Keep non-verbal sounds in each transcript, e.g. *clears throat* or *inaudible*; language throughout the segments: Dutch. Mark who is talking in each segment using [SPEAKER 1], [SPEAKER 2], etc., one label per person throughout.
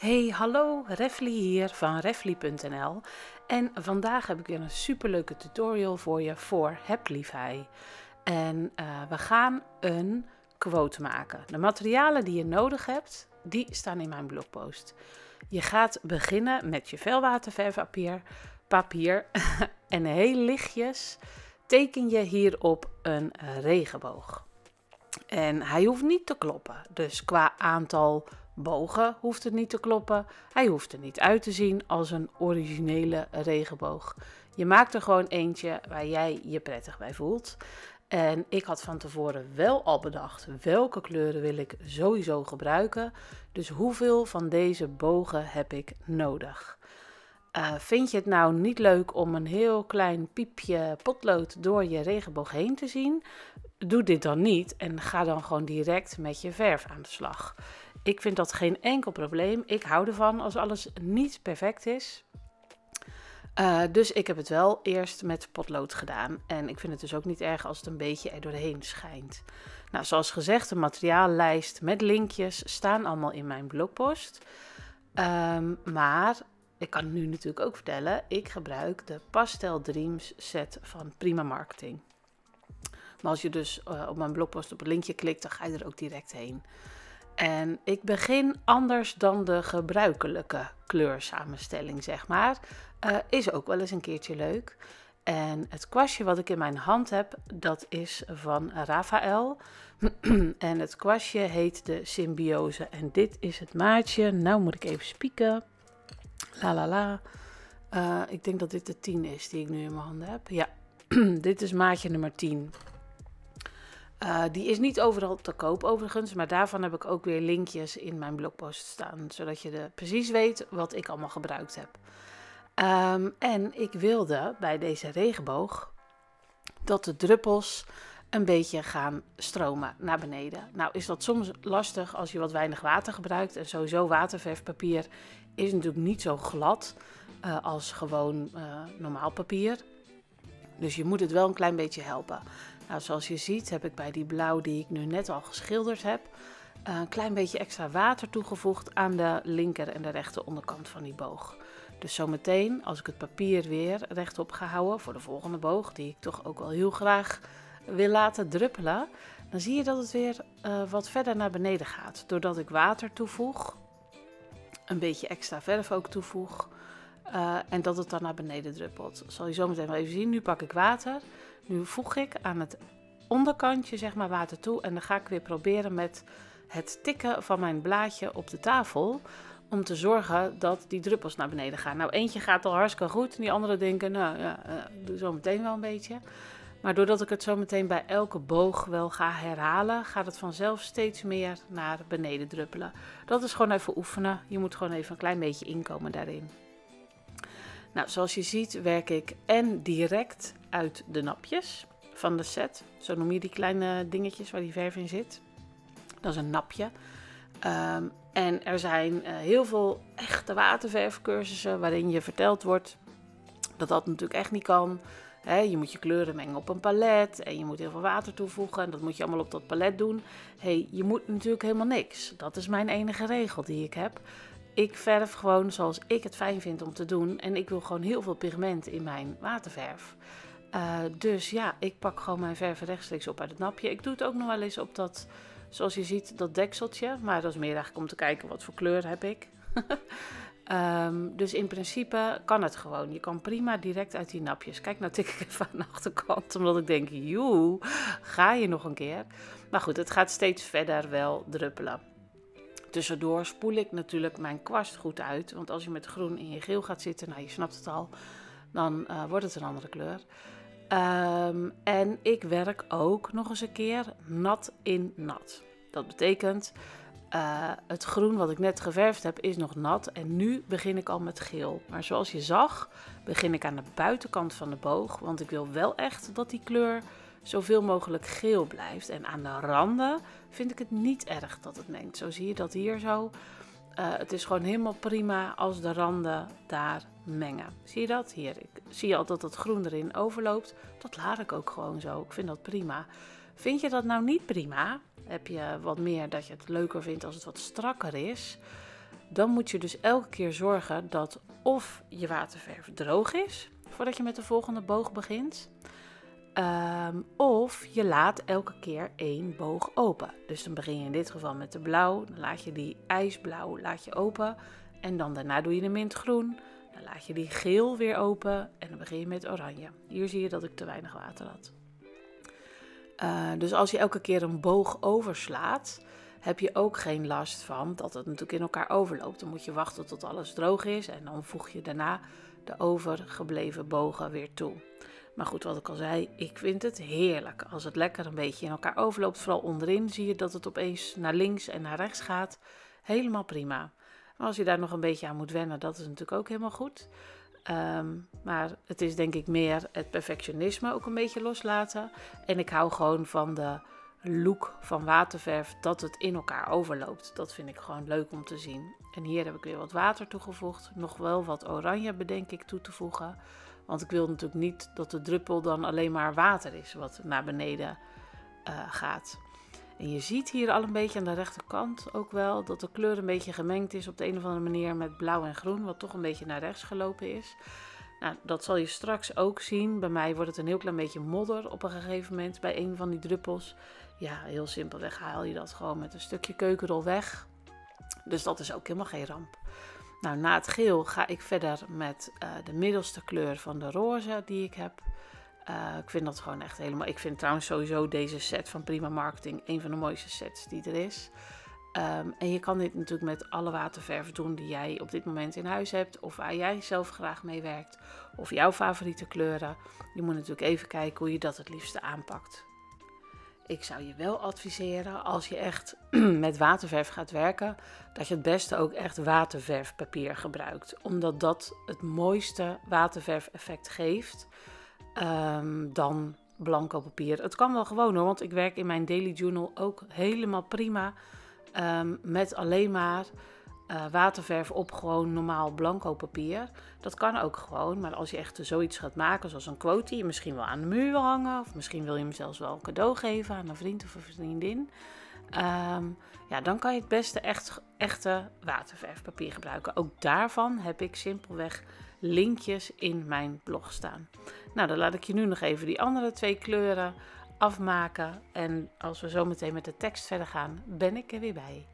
[SPEAKER 1] Hey, hallo, Refly hier van refly.nl en vandaag heb ik weer een superleuke tutorial voor je voor Hepliefy. En uh, we gaan een quote maken. De materialen die je nodig hebt, die staan in mijn blogpost. Je gaat beginnen met je velwaterverfpapier papier, *laughs* en heel lichtjes teken je hierop een regenboog. En hij hoeft niet te kloppen, dus qua aantal bogen hoeft het niet te kloppen. Hij hoeft er niet uit te zien als een originele regenboog. Je maakt er gewoon eentje waar jij je prettig bij voelt. En ik had van tevoren wel al bedacht welke kleuren wil ik sowieso gebruiken. Dus hoeveel van deze bogen heb ik nodig? Uh, vind je het nou niet leuk om een heel klein piepje potlood door je regenboog heen te zien? Doe dit dan niet en ga dan gewoon direct met je verf aan de slag. Ik vind dat geen enkel probleem. Ik hou ervan als alles niet perfect is. Uh, dus ik heb het wel eerst met potlood gedaan. En ik vind het dus ook niet erg als het een beetje er doorheen schijnt. Nou, zoals gezegd, de materiaallijst met linkjes staan allemaal in mijn blogpost. Um, maar ik kan nu natuurlijk ook vertellen, ik gebruik de Pastel Dreams set van Prima Marketing. Maar als je dus uh, op mijn blogpost op het linkje klikt, dan ga je er ook direct heen. En ik begin anders dan de gebruikelijke kleursamenstelling, zeg maar. Uh, is ook wel eens een keertje leuk. En het kwastje wat ik in mijn hand heb, dat is van Rafael. *clears throat* en het kwastje heet de Symbiose. En dit is het maatje. Nou moet ik even spieken. La la la. Uh, ik denk dat dit de 10 is die ik nu in mijn handen heb. Ja, *clears throat* dit is maatje nummer 10. Uh, die is niet overal te koop overigens, maar daarvan heb ik ook weer linkjes in mijn blogpost staan, zodat je precies weet wat ik allemaal gebruikt heb. Um, en ik wilde bij deze regenboog dat de druppels een beetje gaan stromen naar beneden. Nou is dat soms lastig als je wat weinig water gebruikt. En sowieso waterverfpapier is natuurlijk niet zo glad uh, als gewoon uh, normaal papier. Dus je moet het wel een klein beetje helpen. Nou, zoals je ziet heb ik bij die blauw die ik nu net al geschilderd heb... een klein beetje extra water toegevoegd aan de linker en de rechter onderkant van die boog. Dus zometeen, als ik het papier weer rechtop ga houden voor de volgende boog, die ik toch ook wel heel graag wil laten druppelen, dan zie je dat het weer uh, wat verder naar beneden gaat. Doordat ik water toevoeg, een beetje extra verf ook toevoeg uh, en dat het dan naar beneden druppelt. Zal je zo meteen wel even zien. Nu pak ik water. Nu voeg ik aan het onderkantje zeg maar water toe en dan ga ik weer proberen met het tikken van mijn blaadje op de tafel om te zorgen dat die druppels naar beneden gaan. Nou, eentje gaat al hartstikke goed en die andere denken, nou ja, uh, doe zo meteen wel een beetje. Maar doordat ik het zo meteen bij elke boog wel ga herhalen, gaat het vanzelf steeds meer naar beneden druppelen. Dat is gewoon even oefenen. Je moet gewoon even een klein beetje inkomen daarin. Nou, zoals je ziet werk ik en direct uit de napjes van de set. Zo noem je die kleine dingetjes waar die verf in zit. Dat is een napje. Um, en er zijn uh, heel veel echte waterverfcursussen waarin je verteld wordt dat dat natuurlijk echt niet kan. Je moet je kleuren mengen op een palet en je moet heel veel water toevoegen en dat moet je allemaal op dat palet doen. Hey, je moet natuurlijk helemaal niks. Dat is mijn enige regel die ik heb. Ik verf gewoon zoals ik het fijn vind om te doen en ik wil gewoon heel veel pigment in mijn waterverf. Uh, dus ja, ik pak gewoon mijn verf rechtstreeks op uit het napje. Ik doe het ook nog wel eens op dat Zoals je ziet, dat dekseltje. Maar dat is meer eigenlijk om te kijken wat voor kleur heb ik. um, *laughs* dus in principe kan het gewoon. Je kan prima direct uit die napjes. Kijk, nou tik ik even aan de achterkant. Omdat ik denk, joe, ga je nog een keer? Maar goed, het gaat steeds verder wel druppelen. Tussendoor spoel ik natuurlijk mijn kwast goed uit. Want als je met groen in je geel gaat zitten, nou je snapt het al, dan uh, wordt het een andere kleur. Um, en ik werk ook nog eens een keer nat in nat. Dat betekent, uh, het groen wat ik net geverfd heb is nog nat en nu begin ik al met geel. Maar zoals je zag, begin ik aan de buitenkant van de boog, want ik wil wel echt dat die kleur zoveel mogelijk geel blijft. En aan de randen vind ik het niet erg dat het mengt. Zo zie je dat hier zo. Uh, het is gewoon helemaal prima als de randen daar mengen. Zie je dat? Hier, ik zie al dat het groen erin overloopt. Dat laat ik ook gewoon zo. Ik vind dat prima. Vind je dat nou niet prima? Heb je wat meer dat je het leuker vindt als het wat strakker is? dan moet je dus elke keer zorgen dat of je waterverf droog is voordat je met de volgende boog begint. Ehm, of je laat elke keer één boog open. Dus dan begin je in dit geval met de blauw. Dan laat je die ijsblauw laat je open. En dan daarna doe je de mintgroen. Dan laat je die geel weer open. En dan begin je met oranje. Hier zie je dat ik te weinig water had. Uh, dus als je elke keer een boog overslaat, heb je ook geen last van dat het natuurlijk in elkaar overloopt. Dan moet je wachten tot alles droog is en dan voeg je daarna de overgebleven bogen weer toe. Maar goed, wat ik al zei, ik vind het heerlijk. Als het lekker een beetje in elkaar overloopt, vooral onderin, zie je dat het opeens naar links en naar rechts gaat. Helemaal prima. Als je daar nog een beetje aan moet wennen, dat is natuurlijk ook helemaal goed. Ehm, maar het is denk ik meer het perfectionisme ook een beetje loslaten. En ik hou gewoon van de look van waterverf dat het in elkaar overloopt. Dat vind ik gewoon leuk om te zien. En hier heb ik weer wat water toegevoegd. Nog wel wat oranje bedenk ik toe te voegen. Want ik wil natuurlijk niet dat de druppel dan alleen maar water is wat naar beneden uh, gaat. En je ziet hier al een beetje aan de rechterkant ook wel dat de kleur een beetje gemengd is op de een of andere manier met blauw en groen, wat toch een beetje naar rechts gelopen is. Nou, dat zal je straks ook zien. Bij mij wordt het een heel klein beetje modder op een gegeven moment bij een van die druppels. Ja, heel simpelweg haal je dat gewoon met een stukje keukenrol weg. Dus dat is ook helemaal geen ramp. Nou, na het geel ga ik verder met uh, de middelste kleur van de roze die ik heb. Uh, ik vind dat gewoon echt helemaal. Ik vind trouwens sowieso deze set van Prima Marketing een van de mooiste sets die er is. Um, en je kan dit natuurlijk met alle waterverven doen die jij op dit moment in huis hebt, of waar jij zelf graag mee werkt, of jouw favoriete kleuren. Je moet natuurlijk even kijken hoe je dat het liefste aanpakt. Ik zou je wel adviseren, als je echt *clears throat* met waterverf gaat werken, dat je het beste ook echt waterverfpapier gebruikt. Omdat dat het mooiste waterverf-effect geeft um, dan blanco papier. Het kan wel gewoon hoor, want ik werk in mijn daily journal ook helemaal prima um, met alleen maar uh, waterverf op gewoon normaal blanco papier. Dat kan ook gewoon, maar als je echt zoiets gaat maken, zoals een quote die je misschien wel aan de muur wil hangen, of misschien wil je hem zelfs wel een cadeau geven aan een vriend of een vriendin, um, ja, dan kan je het beste echt, echte waterverfpapier gebruiken. Ook daarvan heb ik simpelweg linkjes in mijn blog staan. Nou, dan laat ik je nu nog even die andere twee kleuren afmaken. En als we zo meteen met de tekst verder gaan, ben ik er weer bij.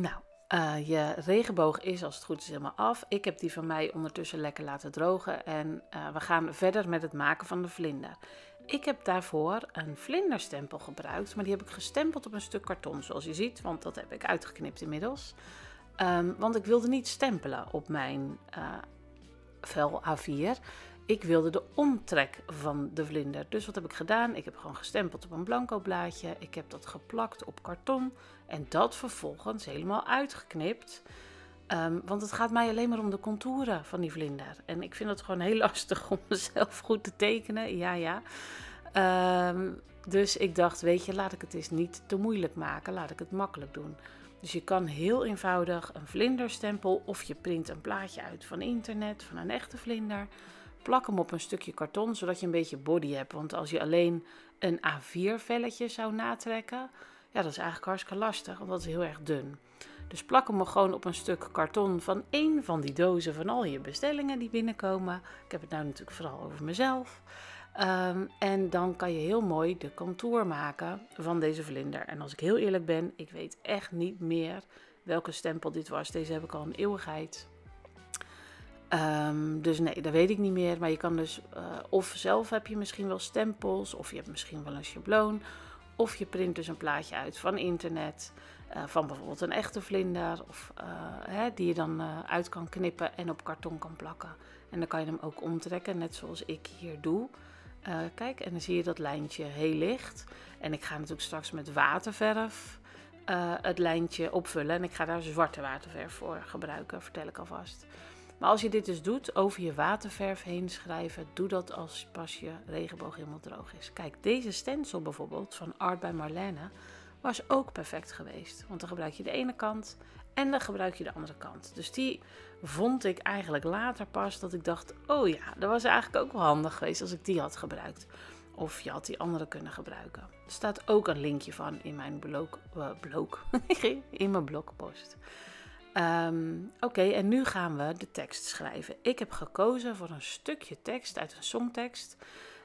[SPEAKER 1] Nou, uh, je regenboog is als het goed is helemaal af. Ik heb die van mij ondertussen lekker laten drogen en uh, we gaan verder met het maken van de vlinder. Ik heb daarvoor een vlinderstempel gebruikt, maar die heb ik gestempeld op een stuk karton zoals je ziet, want dat heb ik uitgeknipt inmiddels. Um, want ik wilde niet stempelen op mijn uh, vel A4. Ik wilde de omtrek van de vlinder. Dus wat heb ik gedaan? Ik heb gewoon gestempeld op een blanco blaadje. Ik heb dat geplakt op karton en dat vervolgens helemaal uitgeknipt. Um, want het gaat mij alleen maar om de contouren van die vlinder. En ik vind het gewoon heel *laughs* lastig om mezelf goed te tekenen. Ja, ja. Um, dus ik dacht, weet je, laat ik het eens niet te moeilijk maken. Laat ik het makkelijk doen. Dus je kan heel eenvoudig een vlinderstempel of je print een plaatje uit van internet, van een echte vlinder. Plak hem op een stukje karton, zodat je een beetje body hebt. Want als je alleen een A4-velletje zou natrekken, ja, dat is eigenlijk hartstikke lastig, want dat is heel erg dun. Dus plak hem gewoon op een stuk karton van één van die dozen van al je bestellingen die binnenkomen. Ik heb het nou natuurlijk vooral over mezelf. Um, en dan kan je heel mooi de contour maken van deze vlinder. En als ik heel eerlijk ben, ik weet echt niet meer welke stempel dit was. Deze heb ik al een eeuwigheid. Um, dus nee, dat weet ik niet meer. Maar je kan dus, uh, of zelf heb je misschien wel stempels, of je hebt misschien wel een schabloon. Of je print dus een plaatje uit van internet, uh, van bijvoorbeeld een echte vlinder, of, uh, hè, die je dan uit kan knippen en op karton kan plakken. En dan kan je hem ook omtrekken, net zoals ik hier doe. Kijk, en dan zie je dat lijntje heel licht. En ik ga natuurlijk straks met waterverf het lijntje opvullen. En ik ga daar zwarte waterverf voor gebruiken, vertel ik alvast. Maar als je dit dus doet, over je waterverf heen schrijven, doe dat als pas je regenboog helemaal droog is. Kijk, deze stencil bijvoorbeeld van Art by Marlene was ook perfect geweest. Want dan gebruik je de ene kant en dan gebruik je de andere kant. Dus die vond ik eigenlijk later pas dat ik dacht: oh ja, dat was eigenlijk ook wel handig geweest als ik die had gebruikt. Of je had die andere kunnen gebruiken. Er staat ook een linkje van in mijn blog, uh, blog *laughs* in mijn blogpost. Um, Oké, en nu gaan we de tekst schrijven. Ik heb gekozen voor een stukje tekst uit een songtekst.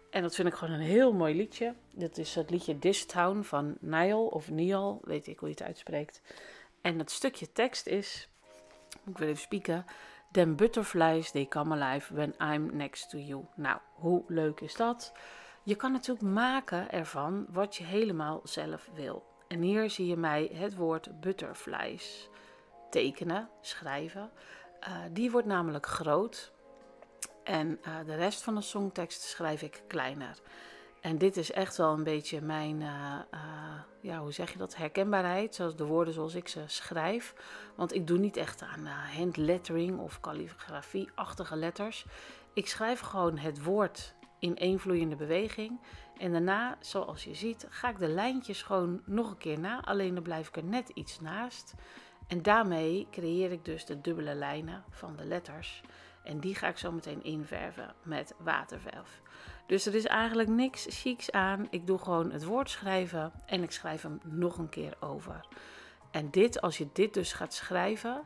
[SPEAKER 1] En dat vind ik gewoon een heel mooi liedje. Dat is het liedje This Town van Niall of Niall, weet ik hoe je het uitspreekt. En het stukje tekst is, ik wil even spieken. Then butterflies, they come alive when I'm next to you. Nou, hoe leuk is dat? Je kan natuurlijk maken ervan wat je helemaal zelf wil. En hier zie je mij het woord butterflies tekenen, schrijven. Uh, die wordt namelijk groot. En uh, de rest van de songtekst schrijf ik kleiner. En dit is echt wel een beetje mijn, uh, ja, hoe zeg je dat, herkenbaarheid, zoals de woorden zoals ik ze schrijf. Want ik doe niet echt aan handlettering of calligrafie-achtige letters. Ik schrijf gewoon het woord in één vloeiende beweging. En daarna, zoals je ziet, ga ik de lijntjes gewoon nog een keer na. Alleen dan blijf ik er net iets naast. En daarmee creëer ik dus de dubbele lijnen van de letters. En die ga ik zo meteen inverven met waterverf. Dus er is eigenlijk niks chics aan. Ik doe gewoon het woord schrijven en ik schrijf hem nog een keer over. En dit, als je dit dus gaat schrijven,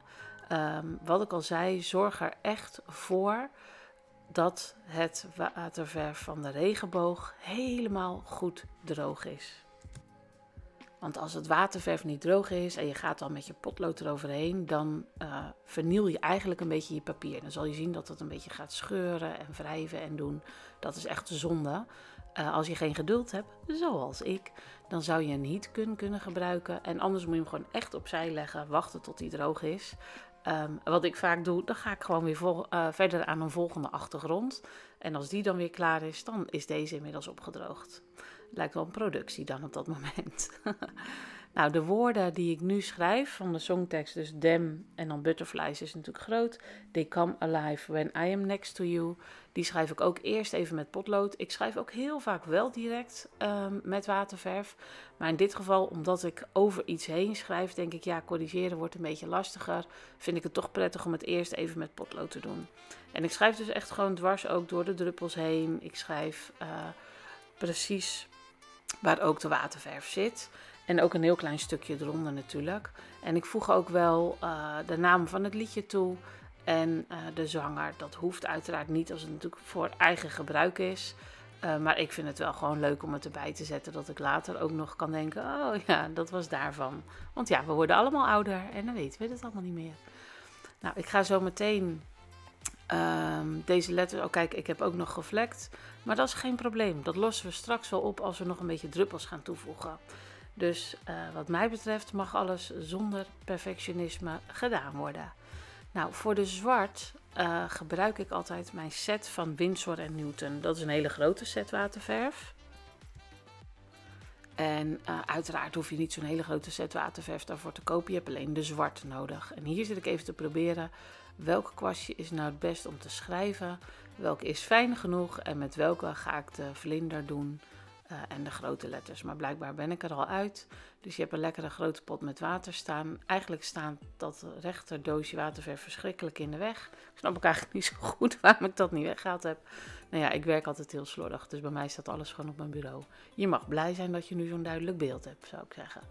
[SPEAKER 1] um, wat ik al zei, zorg er echt voor dat het waterverf van de regenboog helemaal goed droog is. Want als het waterverf niet droog is en je gaat dan met je potlood eroverheen, dan uh, verniel je eigenlijk een beetje je papier. Dan zal je zien dat het een beetje gaat scheuren en wrijven en doen. Dat is echt zonde. Uh, als je geen geduld hebt, zoals ik, dan zou je een heatgun kunnen gebruiken. En anders moet je hem gewoon echt opzij leggen, wachten tot hij droog is. Um, wat ik vaak doe, dan ga ik gewoon weer uh, verder aan een volgende achtergrond. En als die dan weer klaar is, dan is deze inmiddels opgedroogd. Lijkt wel een productie dan op dat moment. *laughs* nou, de woorden die ik nu schrijf van de songtekst, dus them en dan butterflies is natuurlijk groot. They come alive when I am next to you. Die schrijf ik ook eerst even met potlood. Ik schrijf ook heel vaak wel direct um, met waterverf. Maar in dit geval, omdat ik over iets heen schrijf, denk ik, ja, corrigeren wordt een beetje lastiger. Vind ik het toch prettig om het eerst even met potlood te doen. En ik schrijf dus echt gewoon dwars ook door de druppels heen. Ik schrijf uh, precies waar ook de waterverf zit. En ook een heel klein stukje eronder natuurlijk. En ik voeg ook wel uh, de naam van het liedje toe. En uh, de zanger, dat hoeft uiteraard niet als het natuurlijk voor eigen gebruik is. Eh, maar ik vind het wel gewoon leuk om het erbij te zetten. Dat ik later ook nog kan denken: oh ja, dat was daarvan. Want ja, we worden allemaal ouder en dan weten we het allemaal niet meer. Nou, ik ga zo meteen ehm, deze letters. Oh, kijk, ik heb ook nog gevlekt. Maar dat is geen probleem. Dat lossen we straks wel op als we nog een beetje druppels gaan toevoegen. Dus uh, wat mij betreft mag alles zonder perfectionisme gedaan worden. Nou, voor de zwart uh, gebruik ik altijd mijn set van Winsor Newton. Dat is een hele grote set waterverf. En uh, uiteraard hoef je niet zo'n hele grote set waterverf daarvoor te kopen. Je hebt alleen de zwart nodig. En hier zit ik even te proberen welke kwastje is nou het best om te schrijven. Welke is fijn genoeg en met welke ga ik de vlinder doen. Eh, en de grote letters. Maar blijkbaar ben ik er al uit. Dus je hebt een lekkere grote pot met water staan. Eigenlijk staat dat rechter doosje waterverf verschrikkelijk in de weg. Ik snap ook eigenlijk niet zo goed *laughs* waarom ik dat niet weggehaald heb. Nou ja, ik werk altijd heel slordig. Dus bij mij staat alles gewoon op mijn bureau. Je mag blij zijn dat je nu zo'n duidelijk beeld hebt, zou ik zeggen.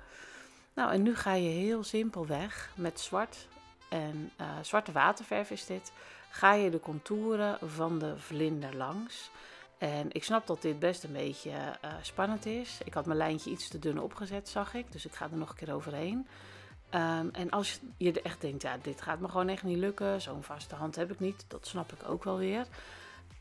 [SPEAKER 1] Nou, en nu ga je heel simpel weg met zwart. En uh, zwarte waterverf is dit. Ga je de contouren van de vlinder langs. En ik snap dat dit best een beetje uh, spannend is. Ik had mijn lijntje iets te dun opgezet, zag ik. Dus ik ga er nog een keer overheen. Um, en als je echt denkt, ja, dit gaat me gewoon echt niet lukken. Zo'n vaste hand heb ik niet. Dat snap ik ook wel weer.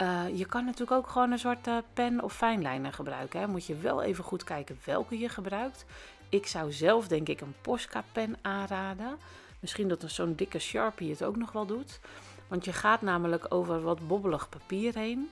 [SPEAKER 1] Uh, je kan natuurlijk ook gewoon een zwarte pen of fijnlijner gebruiken. Hè. Moet je wel even goed kijken welke je gebruikt. Ik zou zelf denk ik een Posca pen aanraden. Misschien dat zo'n dikke Sharpie het ook nog wel doet. Want je gaat namelijk over wat bobbelig papier heen.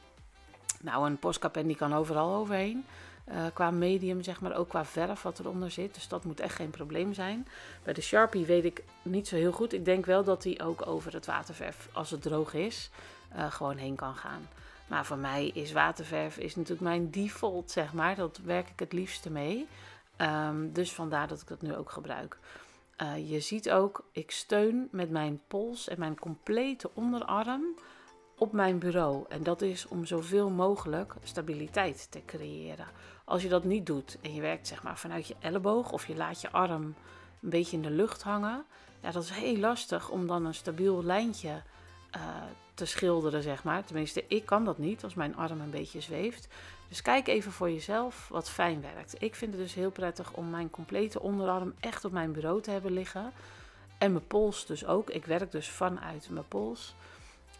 [SPEAKER 1] Nou, een postkapen die kan overal overheen. Uh, qua medium, zeg maar, ook qua verf wat eronder zit. Dus dat moet echt geen probleem zijn. Bij de Sharpie weet ik niet zo heel goed. Ik denk wel dat die ook over het waterverf, als het droog is, uh, gewoon heen kan gaan. Maar voor mij is waterverf is natuurlijk mijn default, zeg maar. Dat werk ik het liefste mee. Um, dus vandaar dat ik dat nu ook gebruik. Uh, je ziet ook, ik steun met mijn pols en mijn complete onderarm op mijn bureau. En dat is om zoveel mogelijk stabiliteit te creëren. Als je dat niet doet en je werkt zeg maar vanuit je elleboog of je laat je arm een beetje in de lucht hangen, ja, dat is heel lastig om dan een stabiel lijntje uh, te schilderen, zeg maar. Tenminste, ik kan dat niet als mijn arm een beetje zweeft. Dus kijk even voor jezelf wat fijn werkt. Ik vind het dus heel prettig om mijn complete onderarm echt op mijn bureau te hebben liggen. En mijn pols dus ook. Ik werk dus vanuit mijn pols.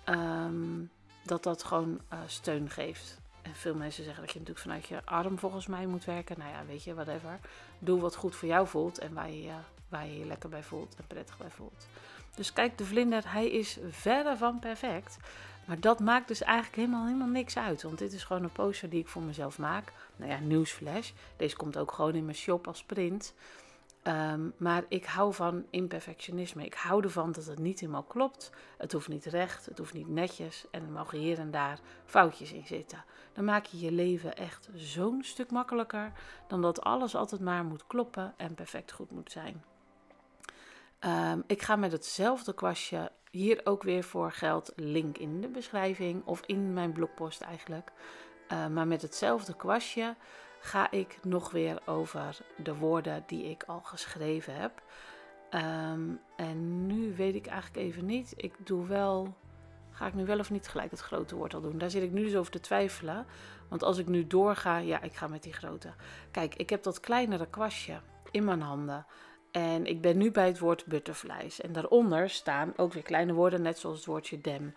[SPEAKER 1] Um, dat dat gewoon uh, steun geeft. En veel mensen zeggen dat je natuurlijk vanuit je arm volgens mij moet werken. Nou ja, weet je, whatever. Doe wat goed voor jou voelt en waar je, waar je je lekker bij voelt en prettig bij voelt. Dus kijk, de vlinder, hij is verre van perfect. Maar dat maakt dus eigenlijk helemaal, helemaal niks uit. Want dit is gewoon een poster die ik voor mezelf maak. Nou ja, nieuwsflash. Deze komt ook gewoon in mijn shop als print. Um, maar ik hou van imperfectionisme. Ik hou ervan dat het niet helemaal klopt. Het hoeft niet recht, het hoeft niet netjes. En er mogen hier en daar foutjes in zitten. Dan maak je je leven echt zo'n stuk makkelijker dan dat alles altijd maar moet kloppen en perfect goed moet zijn. Um, ik ga met hetzelfde kwastje hier ook weer voor geld link in de beschrijving of in mijn blogpost eigenlijk. Uh, maar met hetzelfde kwastje ga ik nog weer over de woorden die ik al geschreven heb. Um, en nu weet ik eigenlijk even niet. Ik doe wel. Ga ik nu wel of niet gelijk het grote woord al doen? Daar zit ik nu dus over te twijfelen. Want als ik nu doorga, ja, ik ga met die grote. Kijk, ik heb dat kleinere kwastje in mijn handen. En ik ben nu bij het woord butterflies. En daaronder staan ook weer kleine woorden, net zoals het woordje dem.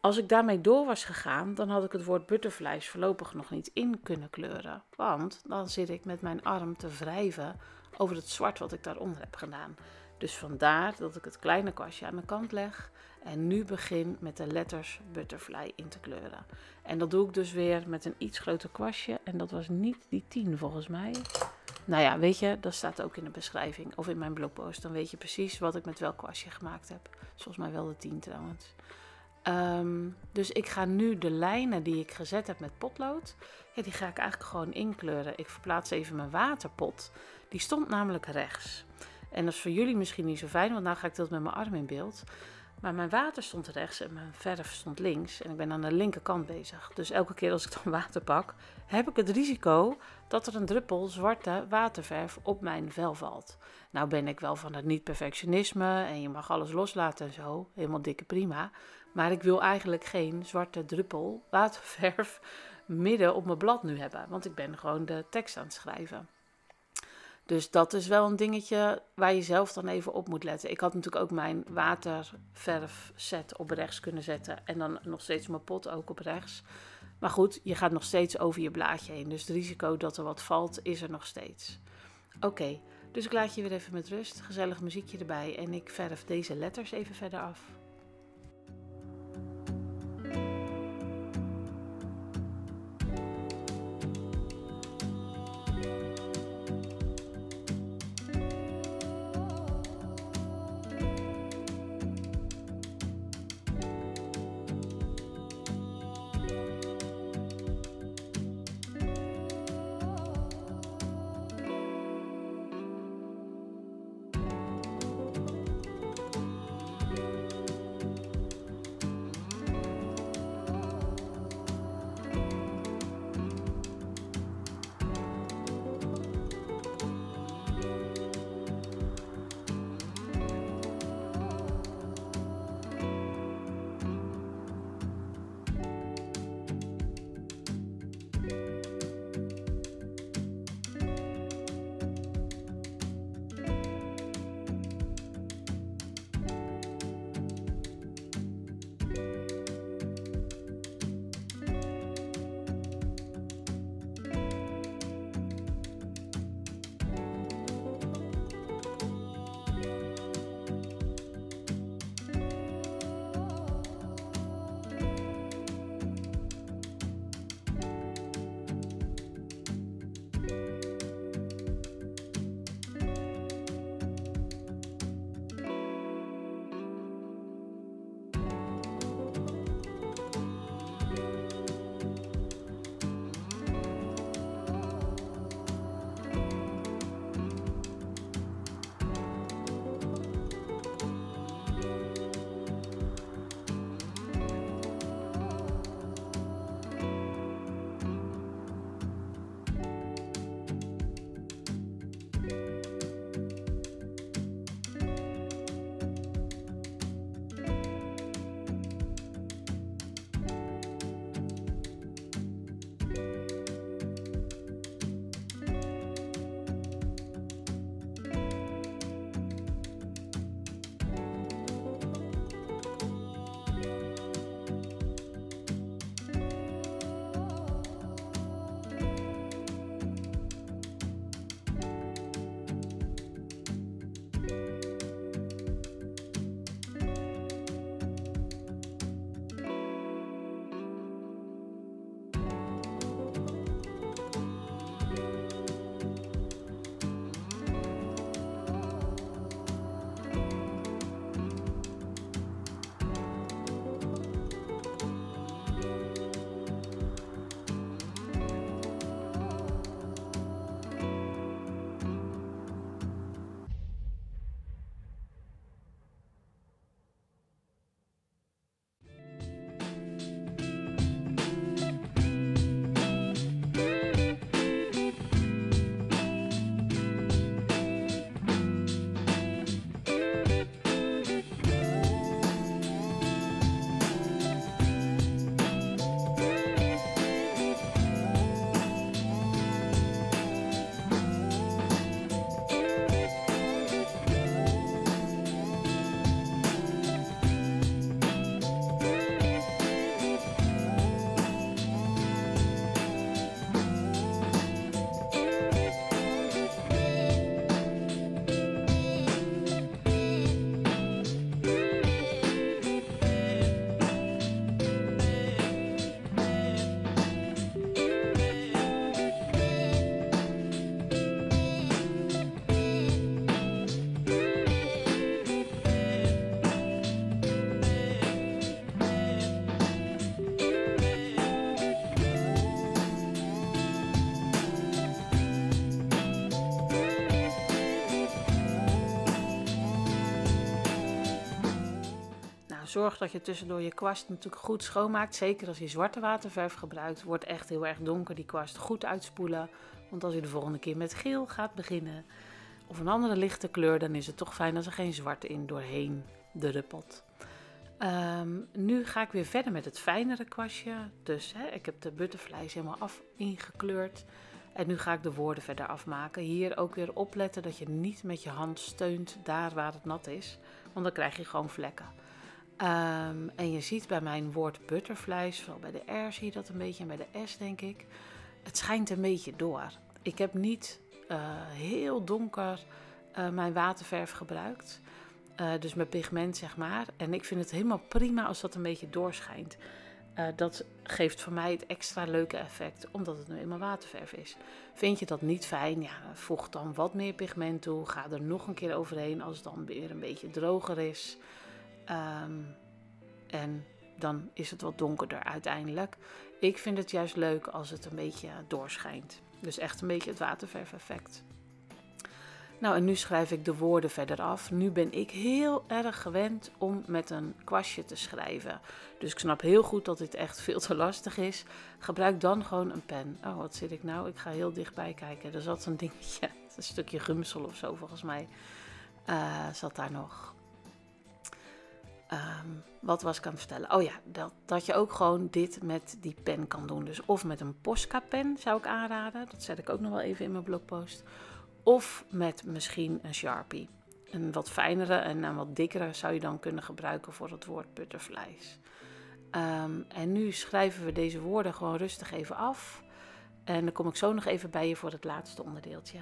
[SPEAKER 1] Als ik daarmee door was gegaan, dan had ik het woord butterflies voorlopig nog niet in kunnen kleuren. Want dan zit ik met mijn arm te wrijven over het zwart wat ik daaronder heb gedaan. Dus vandaar dat ik het kleine kwastje aan de kant leg en nu begin met de letters butterfly in te kleuren. En dat doe ik dus weer met een iets groter kwastje en dat was niet die 10 volgens mij. Nou ja, weet je, dat staat ook in de beschrijving of in mijn blogpost. Dan weet je precies wat ik met welk kwastje gemaakt heb. Volgens mij wel de 10 trouwens. Um, dus ik ga nu de lijnen die ik gezet heb met potlood, die ga ik eigenlijk gewoon inkleuren. Ik verplaats even mijn waterpot. Die stond namelijk rechts. En dat is voor jullie misschien niet zo fijn, want nu ga ik dat met mijn arm in beeld. Maar mijn water stond rechts en mijn verf stond links. En ik ben aan de linkerkant bezig. Dus elke keer als ik dan water pak, heb ik het risico dat er een druppel zwarte waterverf op mijn vel valt. Nou ben ik wel van het niet-perfectionisme en je mag alles loslaten en zo. Helemaal dikke prima. Maar ik wil eigenlijk geen zwarte druppel waterverf *laughs* midden op mijn blad nu hebben. Want ik ben gewoon de tekst aan het schrijven. Dus dat is wel een dingetje waar je zelf dan even op moet letten. Ik had natuurlijk ook mijn waterverfset op rechts kunnen zetten. En dan nog steeds mijn pot ook op rechts. Maar goed, je gaat nog steeds over je blaadje heen. Dus het risico dat er wat valt, is er nog steeds. Oké, dus ik laat je weer even met rust. Gezellig muziekje erbij. En ik verf deze letters even verder af. Zorg dat je tussendoor je kwast natuurlijk goed schoonmaakt. Zeker als je zwarte waterverf gebruikt. Wordt echt heel erg donker die kwast. Goed uitspoelen. Want als je de volgende keer met geel gaat beginnen. Of een andere lichte kleur. Dan is het toch fijn als er geen zwart in doorheen druppelt. Ehm, nu ga ik weer verder met het fijnere kwastje. Dus ik heb de butterflies helemaal af ingekleurd. En nu ga ik de woorden verder afmaken. Hier ook weer opletten dat je niet met je hand steunt daar waar het nat is. Want dan krijg je gewoon vlekken. Ehm, en je ziet bij mijn woord butterflies, vooral bij de R zie je dat een beetje en bij de S denk ik. Het schijnt een beetje door. Ik heb niet uh, heel donker uh, mijn waterverf gebruikt. Uh, dus met pigment zeg maar. En ik vind het helemaal prima als dat een beetje doorschijnt. Dat geeft voor mij het extra leuke effect, omdat het nu eenmaal waterverf is. Vind je dat niet fijn? Ja, voeg dan wat meer pigment toe. Ga er nog een keer overheen als het dan weer een beetje droger is. Um, en dan is het wat donkerder uiteindelijk. Ik vind het juist leuk als het een beetje doorschijnt. Dus echt een beetje het waterverf effect. Nou, en nu schrijf ik de woorden verder af. Nu ben ik heel erg gewend om met een kwastje te schrijven. Dus ik snap heel goed dat dit echt veel te lastig is. Gebruik dan gewoon een pen. Oh, wat zit ik nou? Ik ga heel dichtbij kijken. Er zat een dingetje, *laughs* een stukje gumsel of zo volgens mij. Uh, zat daar nog. Um, wat was ik aan het vertellen? Oh ja, dat, dat je ook gewoon dit met die pen kan doen. Dus of met een Posca-pen zou ik aanraden. Dat zet ik ook nog wel even in mijn blogpost. Of met misschien een Sharpie. Een wat fijnere en een wat dikkere zou je dan kunnen gebruiken voor het woord butterflies. Um, en nu schrijven we deze woorden gewoon rustig even af. En dan kom ik zo nog even bij je voor het laatste onderdeeltje.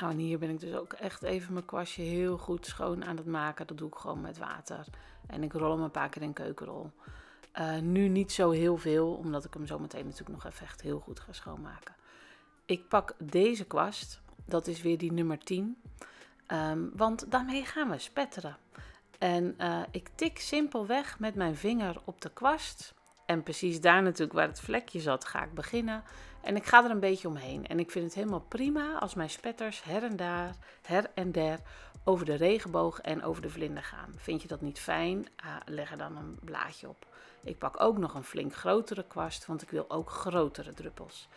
[SPEAKER 1] Nou, en hier ben ik dus ook echt even mijn kwastje heel goed schoon aan het maken. Dat doe ik gewoon met water. En ik rol hem een paar keer in keukenrol. Uh, nu niet zo heel veel, omdat ik hem zo meteen natuurlijk nog even echt heel goed ga schoonmaken. Ik pak deze kwast. Dat is weer die nummer 10. Um, ehm, want daarmee gaan we spetteren. En uh, ik tik simpelweg met mijn vinger op de kwast. En precies daar natuurlijk waar het vlekje zat, ga ik beginnen. En ik ga er een beetje omheen. En ik vind het helemaal prima als mijn spetters her en daar, her en der over de regenboog en over de vlinder gaan. Vind je dat niet fijn? Ah, leg er dan een blaadje op. Ik pak ook nog een flink grotere kwast, want ik wil ook grotere druppels.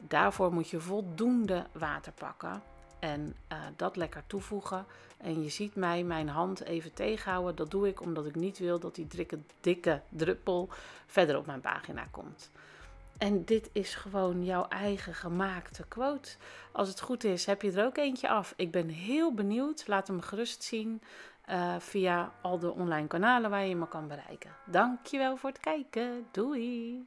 [SPEAKER 1] Daarvoor moet je voldoende water pakken en uh, dat lekker toevoegen. En je ziet mij mijn hand even tegenhouden. Dat doe ik omdat ik niet wil dat die dikke, dikke druppel verder op mijn pagina komt. En dit is gewoon jouw eigen gemaakte quote. Als het goed is, heb je er ook eentje af. Ik ben heel benieuwd. Laat hem gerust zien uh, via al de online kanalen waar je me kan bereiken. Dankjewel voor het kijken. Doei!